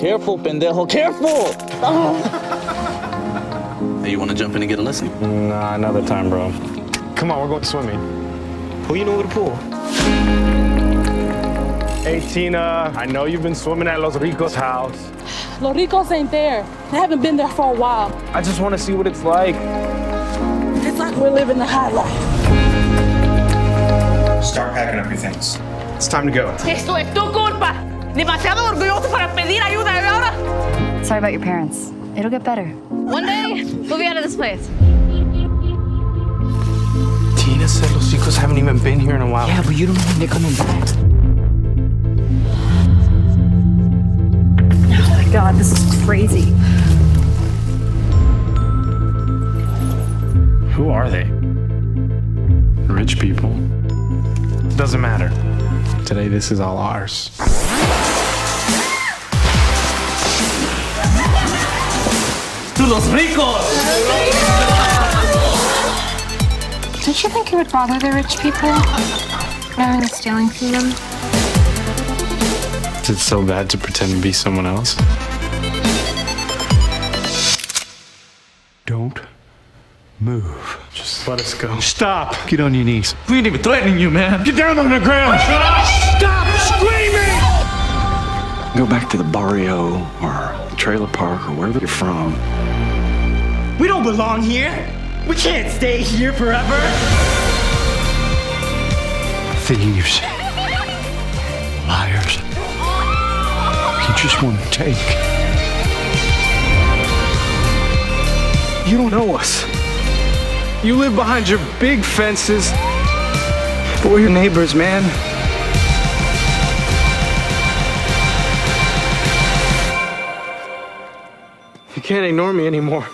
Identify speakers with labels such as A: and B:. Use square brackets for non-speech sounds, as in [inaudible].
A: Careful, pendejo, careful! [laughs]
B: Hey, you want to jump in and get a lesson?
C: Nah, another time, bro. Come on, we're going swimming.
D: Who you know with a pool?
C: Hey, Tina, I know you've been swimming at Los Ricos' house.
E: Los Ricos ain't there. They haven't been there for a while.
C: I just want to see what it's like.
E: It's like we're living the high life.
D: Start packing up your things. It's time to go.
F: Esto es tu culpa. Demasiado orgulloso para pedir ayuda ahora.
G: Sorry about your parents. It'll get better.
F: One day, we'll be out of this place.
D: Tina said Los Ricos haven't even been here in a while.
H: Yeah, but you don't know when they're coming back.
G: Oh my god, this is crazy.
C: Who are they? Rich people. Doesn't matter. Today, this is all ours.
A: ¡To los ricos!
G: Don't you think it would bother the rich people rather than stealing from them?
C: Is it so bad to pretend to be someone else? Don't move. Just let us go. Stop. Get on your knees.
A: We ain't even threatening you, man.
C: Get down on the ground. Stop screaming.
B: Go back to the barrio or trailer park or wherever you're from.
H: We don't belong here. We can't stay here forever.
C: Thieves. Liars. You just want to take. You don't know us. You live behind your big fences. But we're your neighbors, man. Can't ignore me anymore.